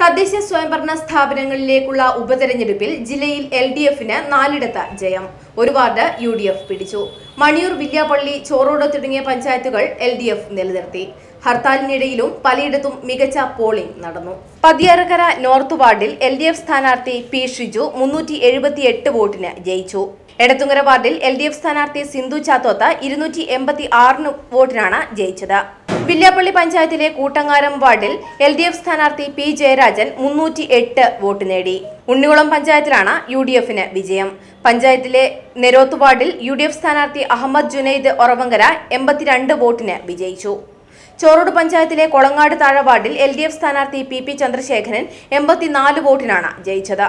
തദ്ദേശ സ്വയംഭരണ സ്ഥാപനങ്ങളിലേക്കുള്ള ഉപതെരഞ്ഞെടുപ്പിൽ ജില്ലയിൽ എൽ ഡി എഫിന് നാലിടത്ത് ജയം. ഒരു വാർഡ് യു ഡി എഫ് പിടിച്ചു. മണിയൂർ വില്യാപ്പള്ളി ചോറോട് തുടങ്ങിയ പഞ്ചായത്തുകൾ എൽ ഡി എഫ് നിലനിർത്തി. ഹർത്താലിനിടയിലും പലയിടത്തും മികച്ച പോളിംഗ് നടന്നു. പതിയാറക്കര നോർത്ത് വാർഡിൽ എൽ ഡി എഫ് സ്ഥാനാർത്ഥി പി ഷിജു മുന്നൂറ്റി എഴുപത്തിയെട്ട് വോട്ടിന് ജയിച്ചു. എടത്തുങ്കര വാർഡിൽ എൽ ഡി എഫ് സ്ഥാനാർത്ഥി സിന്ധു ചാത്തോത്ത ഇരുന്നൂറ്റി എൺപത്തി ആറിന് വോട്ടിനാണ് ജയിച്ചത്. വില്യാപ്പള്ളി പഞ്ചായത്തിലെ കൂട്ടങ്ങാരം വാർഡിൽ എൽ ഡി എഫ് സ്ഥാനാർത്ഥി പി ജയരാജൻ മുന്നൂറ്റി എട്ട് വോട്ട് നേടി. ഉണ്ണികുളം പഞ്ചായത്തിലാണ് യു ഡി എഫിന് വിജയം. പഞ്ചായത്തിലെ നെരോത്ത് വാർഡിൽ യു ഡി എഫ് സ്ഥാനാർത്ഥി അഹമ്മദ് ജുനൈദ് ഒറവങ്കര എൺപത്തിരണ്ട് വോട്ടിന് വിജയിച്ചു. ചോറോട് പഞ്ചായത്തിലെ കൊളങ്ങാട് താഴവാർഡിൽ എൽ ഡി എഫ് സ്ഥാനാർത്ഥി പി പി ചന്ദ്രശേഖരൻ എൺപത്തിനാല് വോട്ടിനാണ് ജയിച്ചത്.